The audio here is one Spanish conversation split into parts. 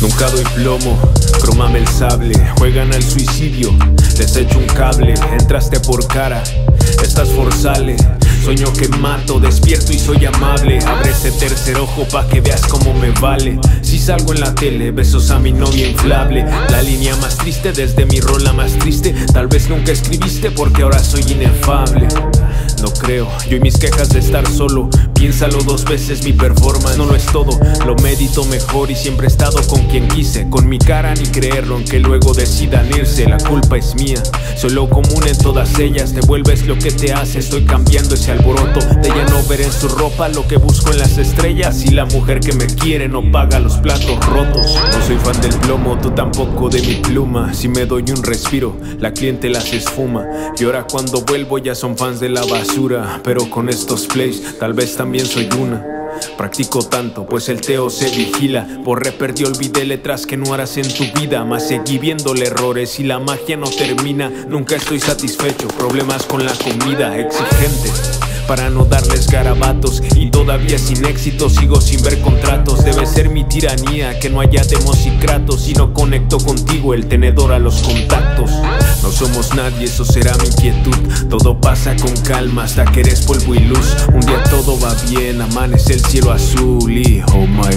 Nunca doy plomo, cromame el sable, juegan al suicidio, les echo un cable, entraste por cara, estás forzale, sueño que mato, despierto y soy amable, abre ese tercer ojo pa' que veas cómo me vale, si salgo en la tele, besos a mi novia inflable, la línea más triste desde mi rola más triste, tal vez nunca escribiste porque ahora soy inefable. No creo, yo y mis quejas de estar solo. Piénsalo dos veces, mi performance no lo es todo. Lo medito mejor y siempre he estado con quien quise. Con mi cara ni creerlo, aunque luego decidan irse. La culpa es mía, soy lo común en todas ellas. Devuelves lo que te hace, estoy cambiando ese alboroto. De ella no ver en su ropa lo que busco en las estrellas. Y la mujer que me quiere no paga los platos rotos. No soy fan del plomo, tú tampoco de mi pluma. Si me doy un respiro, la cliente las esfuma. Y ahora cuando vuelvo ya son fans de la base pero con estos plays tal vez también soy una. Practico tanto, pues el teo se vigila. Borré, perdí, olvidé letras que no harás en tu vida. Más seguí viéndole errores y la magia no termina. Nunca estoy satisfecho, problemas con la comida, exigente para no darles garabatos Y todavía sin éxito sigo sin ver contratos Debe ser mi tiranía que no haya demos y kratos Y no conecto contigo el tenedor a los contactos somos nadie, eso será mi inquietud. Todo pasa con calma hasta que eres polvo y luz. Un día todo va bien, amanece el cielo azul y oh my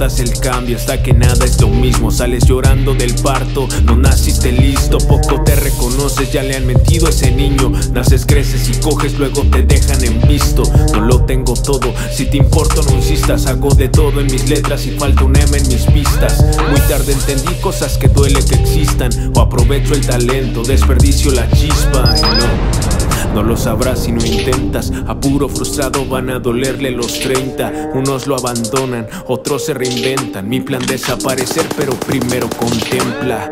notas el cambio hasta que nada es lo mismo. Sales llorando del parto, no naciste listo. Poco te reconoces, ya le han mentido a ese niño. Naces, creces y coges, luego te dejan en visto. No lo tengo todo, si te importo no insistas. Hago de todo en mis letras y falta un M en mis pistas. Muy tarde entendí cosas que duele que existan. O aprovecho el talento, desperdicio la chispa y no. No lo sabrás si no intentas. A puro frustrado van a dolerle los 30. Unos lo abandonan, otros se reinventan. Mi plan desaparecer, pero primero contempla.